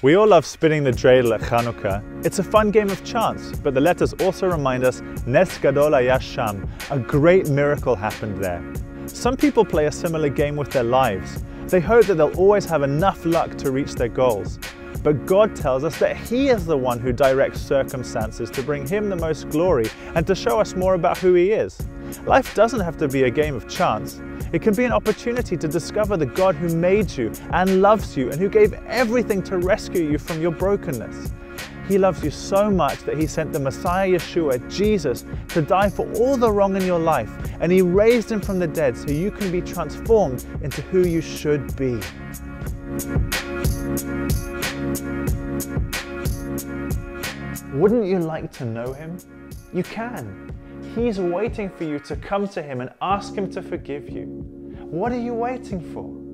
We all love spinning the dreidel at Hanukkah. It's a fun game of chance, but the letters also remind us Nes Gadol Haya Sham, a great miracle happened there. Some people play a similar game with their lives. They hope that they'll always have enough luck to reach their goals. But God tells us that He is the one who directs circumstances to bring Him the most glory and to show us more about who He is. Life doesn't have to be a game of chance. It can be an opportunity to discover the God who made you and loves you and who gave everything to rescue you from your brokenness. He loves you so much that He sent the Messiah Yeshua, Jesus, to die for all the wrong in your life, and He raised Him from the dead so you can be transformed into who you should be. Wouldn't you like to know Him? You can. He's waiting for you to come to Him and ask Him to forgive you. What are you waiting for?